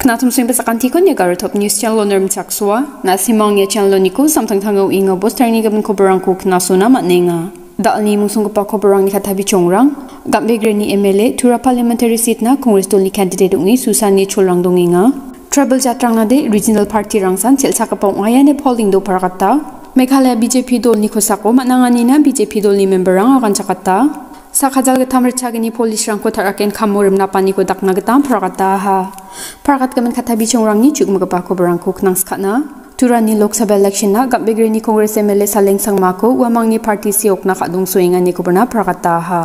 Knatum sing besakan tikon ya garu top news channel nerm chakswa na simang ya channel niku samtang tangau inga bos tarni gaben ko barang ko knasuna matnenga dal ni musung ko pa ko barang ni katabi chongrang. Gambe greni MLA tura parliamentary seat na congress tol ni candidate ungi susani cholrang donginga trouble jatrang na de regional party rangsan chelsa ka pong aya ne polling do parakata meghalaya bjp dol ni khosako matnangani na bjp dol ni member rang akan chakata sakajal ge tamr chagini police rang ko tharaken khamurim na pani ko dakna ge tam pragata ha. Pragat gamen khatha bi chong rang ni chugma ga pa ko barang ko knang skana turani lok sabha election na gab begreni congress mla saleng sangma ko wamangni party siok na khadung soinga ni ko bana pragata ha.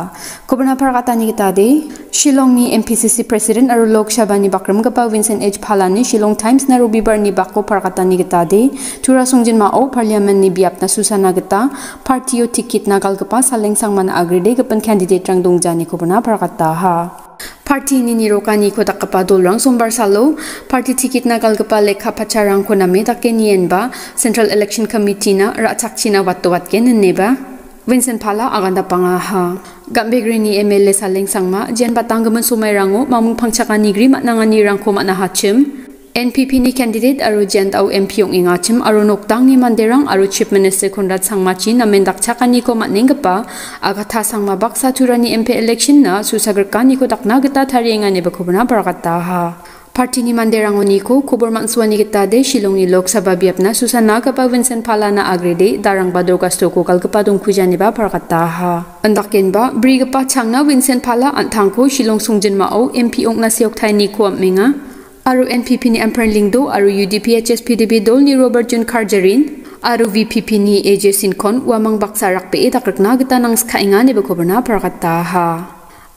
Ko bana pragata ni gita de shillong ni mpcc president aru lok sabha ni bakram ga pa vincent h. Phalani shillong times na rubi bar ni bakko pragata ni gita de tura songjin ma o parliament ni biap na susana gita party o ticket na gal ga pa saleng sangma na agrede ga pan candidate rang dong jani ko bana pragata ha party ni nirokani ko takapa dolrang sombar salo party ticket na galgapa lekha pacharang ko name takke nien ba central election committee na ra chakchina watto watke ne ba Vincent Phala aganda panga ha gambe grini MLA saleng sangma jen batanggaman sumai rango mamung pangchakani gri matnangani rangko matna hachim NPP ni candidate aru jent au MP ong inga chim aru noktang ni manderang aru chief minister Konrad Sangmachi na mendak chakani ko matnengpa aga tha sangma baksa turani MP election na susagar kani ko dakna gita tharienga ne bakubna barakata ha. Parti ni manderang oni ko kubur manswani kita de Shillong ni Lok Sabha biapna susana ka pa Vincent Phala na agrede darang badro gasto ko kalkapa dong khujani ba barakata ha. Andaken ba brigapa changna Vincent Phala anthang ko Shillong sungjin ma au MP ong na siok thai ni ko menga aru NPP ni Ampran Lingdo aru UDP HSPDB dol ni Robert Jun Karjarin aru VPP ni AJ Sinkon wamang baksa rakpe e takrakna gita nang skhainga ne bakobna ha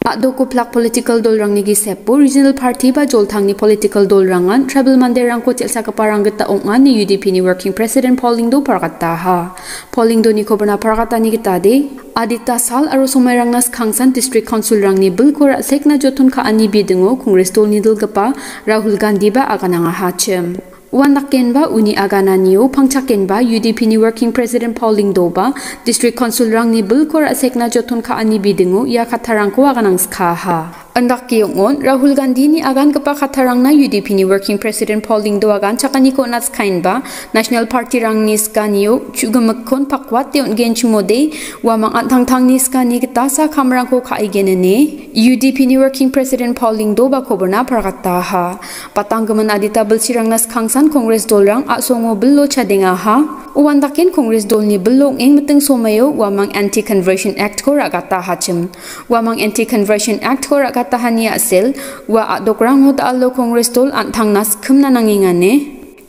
Ado ko plak political dol rang nigi sepo regional party ba jol thang ni political dol rangan tribal mande rang ko chelsa ka parang gita onga ni UDP ni working president polling do paragata ha. Polling do ni ko bana paragata ni gita de. Adita sal aro somai rang nas khangsan district council rang ni bil ko ra sekna jothun kha ani bidingo congress dol ni dul gapa rahul gandhi ba agana nga ha chem Wanak Kenba Uni Agana niyo Pangchak Kenba UDP ni Working President Pauling Doba District Council Rang ni Bulkor Asekna Jothon Kha Ani Bidingu Ya Khatharang Ko Aganang Skha Ha. Andak ki ngon rahul gandhi ni agan kapa khatharang na udp ni. Working president pauling do agan chakani ko nas khain ba? National party rang ni skaniyo chugamak khon pakwat te on gen chmode wa mang an thang thang ni skani ki ta sa khamrang ko khai gen ne udp ni working president pauling do ba khobarna pragata ha. Patanggaman adita bulsirang nas khangsan congress dolrang a songo billo chadenga ha. Uwan dakin congress dol ni billo eng miteng somayo wa mang anti conversion act ko ragata hachim wa mang anti conversion act ko ragata tahani asel wa adokrang hot allo congress tol an thangnas khumna nanginga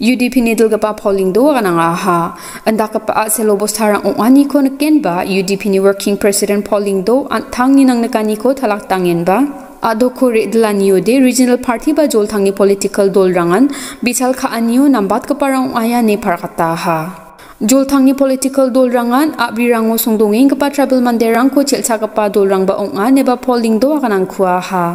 UDP ni dulga pa polling do kana nga ha anda ka pa selo bos thara o ba UDP ni working president polling do an thang ni nang nakani ko thalak tangen ba. Ado ko re de regional party ba jol thang ni political dol rangan bichal kha aniyo nambat ka parang aya ne parkata ha ni political dol rangan abri rango songdongeng ka pa tribal manderang ko chelcha ka pa dol rang ba ong a ne ba polling do kanang khua ha.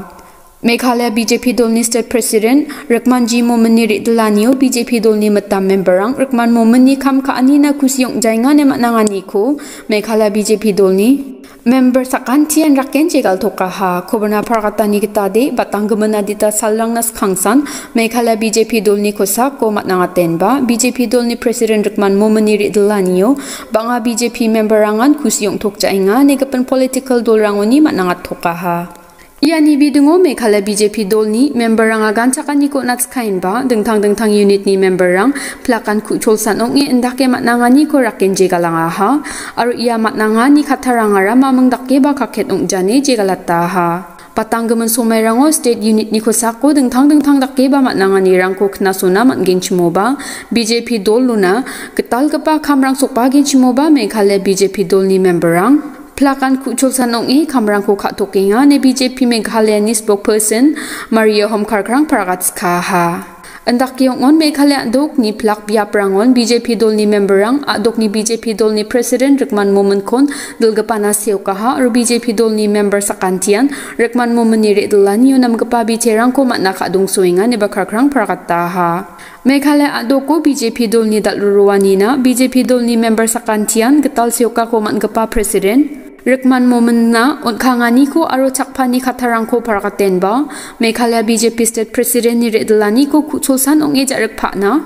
Meghalaya BJP Dolni State President Rekman Ji Momani Ridlaniyo BJP Dolni Matta Memberang Rekman Momani Kam Ka Anina Kusyong Jainga Ne Matnangani Ko. Meghalaya BJP Dolni Member Sakan Tian Raken Jegal Toka Ha. Kobana Pargatani Kita De Batanggamana Dita Salang Nas Khangsan. Meghalaya BJP Dolni Kosa Ko Matnangaten Ba. BJP Dolni President Rekman Momani Ridlaniyo Banga BJP Memberangan Kusyong Tok Jainga Negapan Political Dolrangoni Matnangat Toka Ha Yani bi dungo me khala BJP dol ni member rang agan chaka ni ko nats kain ba. Deng thang deng thang unit ni member rang plakan khu chol san ong e nda ke mat nanga ni ko raken je galanga ha. Aru ia mat nanga ni khatharanga ra ma mang dak ke ba kha khet ong jane je galata ha. Patanggaman somai rango state unit ni khosa ko ding thang ding thang dakke ba mat nanga ni rang ko khna sona man gen chimo ba. Bjp dol luna kital ka pa kham rang sok pa gen chimo ba me khale bjp dol ni member rang. Plakan ku chul sanong e kamrang ko kha ne BJP Meghalaya ni spokesperson Maria Homkar krang paragat skha ha andak ki on Meghalaya dok ni plak bia prangon BJP dol ni member rang adok ni BJP dol ni president Rekman Momen kon dulgapana seo ka ha BJP dol ni member sakantian Rekman Momen ni redulani yonam gapa bi cherang ko matna kha dung suinga ne bakar krang paragat ta ha BJP dol ni dal ruwani na BJP dol ni member sakantian getal seo ka ko man gapa president Rikman Momenna Onkanganiko Arochakpani Khatarangko Parakatenba Meghalaya BJP State President Niredlaniko Kutsosan Ongeja Rikpana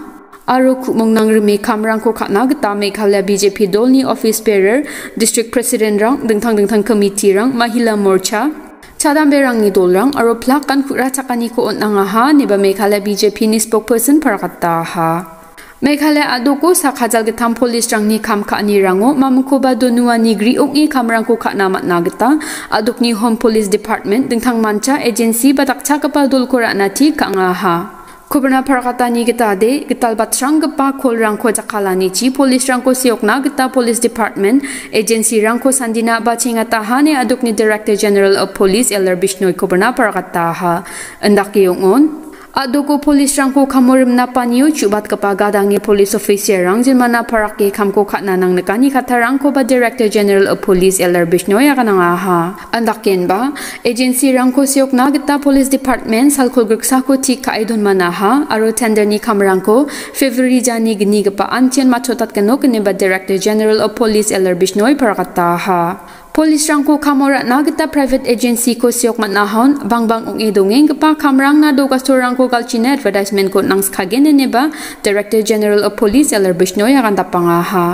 Aro Kumongnang Rime Kamrangko Khatnagta Meghalaya BJP Dolni Office Bearer District President Rang Dengthang Dengthang Committee Rang Mahila Morcha Chadam Berang ni Dolrang Aro Plakan Kurachakaniko Onanga Ha Niba Meghalaya BJP ni spokesperson Parakatta Ha Meghalaya आदोको साखा जालगे थामफोल लिस्ट्रांगनि खामखानि राङो मामुखोबा दनुवानि ग्रिउकनि खामरांखौ खाना मातना गता आदोकनि होम पुलिस डिपार्टमेन्ट दिंथां मानचा एजेन्सि बादाकचा कपा दलखोरा नाथि काङा हा खुबरना फरकातानि गता दे गताल बात्रां गपा खोल रांखो जाखालानि ची पुलिस रांखो सियकना गता पुलिस डिपार्टमेन्ट एजेन्सि रांखो सान्दिना बाचिंगा ताहाने आदोकनि director general of police L R Bishnoi खबरना फरकाता हा अंदाकि aduku police rangko khamorim na paniu chubat kapa gadangi police officer rangjin mana parake khamko khatna nang nakani khatharang ko ba director general of police lr bishnoi agananga ha andaken ba agency rangko siok nagita police department salkhol guksa ko tik ka idon mana ha aro tender ni khamrang ko february jani gni gpa anchen machotat kanok ne ba director general of police lr bishnoi parakata ha police rang ko khamora nagita private agency ko siok man na hon bang bang ong edong eng pa khamrang na do ka sorang ko galchine advertisement ko nangs khagene neba director general of police alarbishnoya ganda panga ha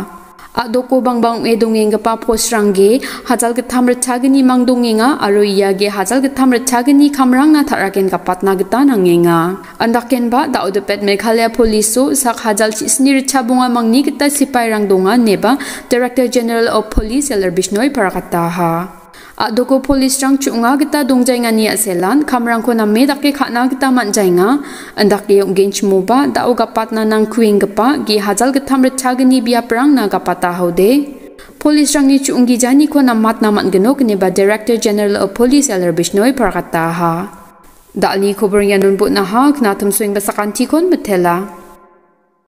adoko bangbang edongeng pa postrange hajal ke thamra chagini mangdongenga aro iya ge hajal ke thamra chagini khamrangna tharaken ka patna gita nangenga andaken ba daudepet meghalaya poliso sak hajal chisni richabunga mangni gita sipai rang donga neba director general of police elar bishnoi parakata ha adoko police rang chunga gita dongjai nga ni aselan khamrang ko na me dakke khana gita man jai nga andak ye gench mo ba da o ga patna nang kuing ga pa gi hajal ga tham chagni bia prang na ga pata hode police rang ni chungi jani ko na mat na man gno kne ba director general of police alr bishnoi parkata ha da ali yanun bu na ha kna tham swing ba sakanti kon methela